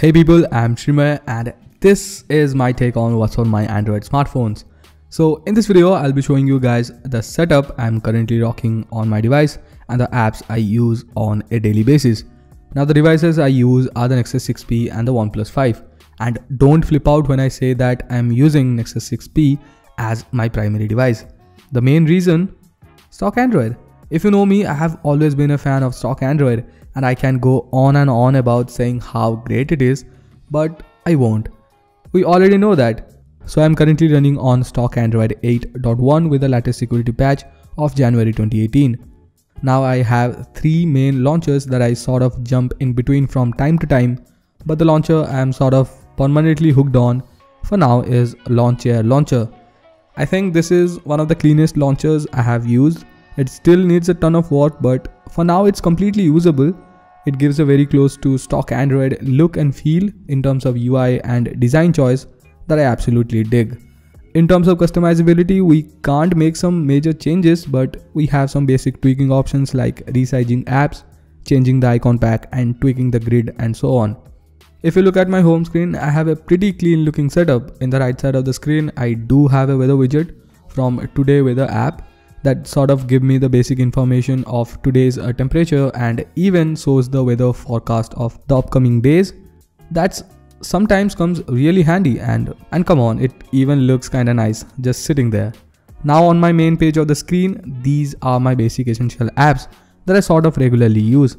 Hey people, I'm Shrimay and this is my take on what's on my Android smartphones. So in this video, I'll be showing you guys the setup I'm currently rocking on my device and the apps I use on a daily basis. Now the devices I use are the Nexus 6P and the OnePlus 5. And don't flip out when I say that I'm using Nexus 6P as my primary device. The main reason, stock Android. If you know me, I have always been a fan of stock Android and I can go on and on about saying how great it is, but I won't. We already know that. So I'm currently running on stock Android 8.1 with the latest security patch of January 2018. Now I have three main launchers that I sort of jump in between from time to time, but the launcher I am sort of permanently hooked on for now is Lawnchair Launcher. I think this is one of the cleanest launchers I have used. It still needs a ton of work but for now it's completely usable. It gives a very close to stock Android look and feel in terms of UI and design choice that I absolutely dig. In terms of customizability, we can't make some major changes, but we have some basic tweaking options like resizing apps, changing the icon pack and tweaking the grid and so on. If you look at my home screen, I have a pretty clean looking setup. In the right side of the screen, I do have a weather widget from Today Weather app that sort of give me the basic information of today's uh, temperature and even shows the weather forecast of the upcoming days. That's sometimes comes really handy and and come on it even looks kinda nice just sitting there. Now on my main page of the screen these are my basic essential apps that I sort of regularly use.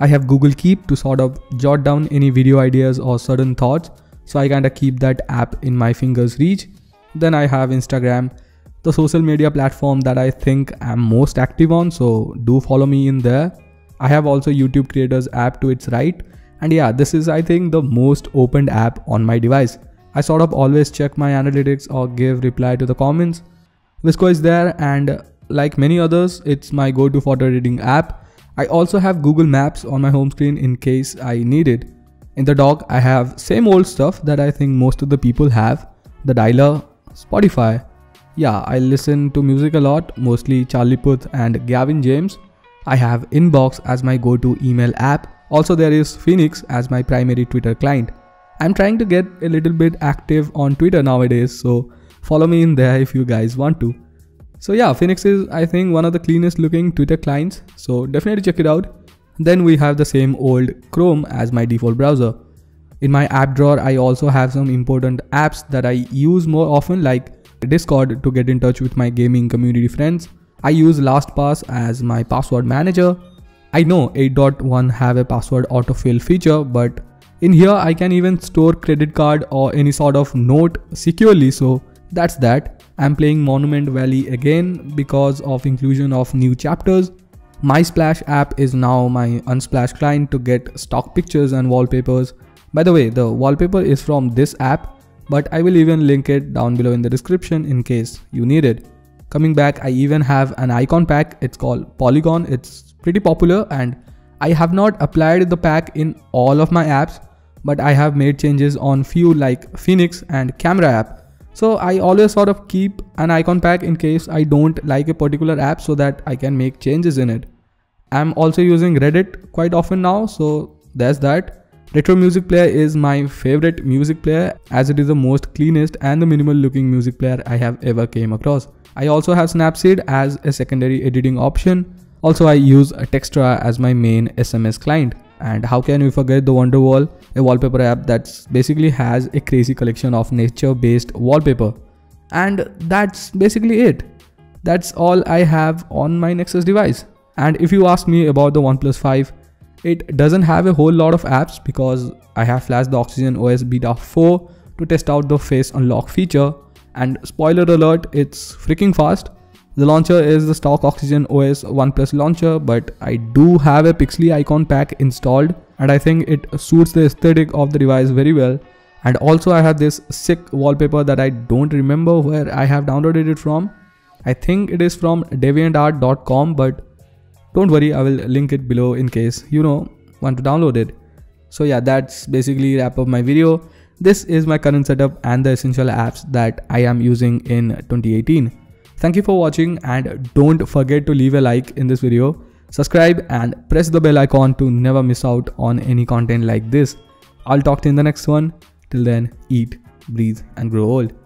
I have Google Keep to sort of jot down any video ideas or certain thoughts so I kinda keep that app in my fingers reach. Then I have Instagram the social media platform that I think I'm most active on. So do follow me in there. I have also YouTube creators app to its right. And yeah, this is I think the most opened app on my device. I sort of always check my analytics or give reply to the comments. VSCO is there and like many others, it's my go-to photo editing app. I also have Google Maps on my home screen in case I need it. In the dock, I have same old stuff that I think most of the people have. The dialer, Spotify, yeah, I listen to music a lot, mostly Charlie Puth and Gavin James. I have Inbox as my go-to email app. Also there is Fenix as my primary Twitter client. I'm trying to get a little bit active on Twitter nowadays, so follow me in there if you guys want to. So yeah, Fenix is I think one of the cleanest looking Twitter clients, so definitely check it out. Then we have the same old Chrome as my default browser. In my app drawer, I also have some important apps that I use more often like Discord to get in touch with my gaming community friends. I use LastPass as my password manager. I know 8.1 have a password autofill feature, but in here I can even store credit card or any sort of note securely. So that's that. I'm playing Monument Valley again because of inclusion of new chapters. My Splash app is now my Unsplash client to get stock pictures and wallpapers. By the way, the wallpaper is from this app but I will even link it down below in the description in case you need it. Coming back, I even have an icon pack. It's called Polycon. It's pretty popular and I have not applied the pack in all of my apps, but I have made changes on few like Fenix and Camera app. So I always sort of keep an icon pack in case I don't like a particular app so that I can make changes in it. I'm also using Reddit quite often now, so there's that. Retro Music Player is my favorite music player as it is the most cleanest and the minimal looking music player I have ever came across. I also have Snapseed as a secondary editing option. Also I use Textra as my main SMS client. And how can we forget the Wonderwall, a wallpaper app that basically has a crazy collection of nature based wallpaper. And that's basically it. That's all I have on my Nexus device. And if you ask me about the OnePlus 5, it doesn't have a whole lot of apps because I have flashed the Oxygen OS Beta 4 to test out the face unlock feature and spoiler alert it's freaking fast. The launcher is the stock Oxygen OS OnePlus launcher but I do have a Pixely icon pack installed and I think it suits the aesthetic of the device very well. And also I have this sick wallpaper that I don't remember where I have downloaded it from. I think it is from deviantart.com but don't worry, I will link it below in case you know want to download it. So yeah, that's basically wrap up my video. This is my current setup and the essential apps that I am using in 2018. Thank you for watching and don't forget to leave a like in this video, subscribe and press the bell icon to never miss out on any content like this. I'll talk to you in the next one. Till then, eat, breathe, and grow old.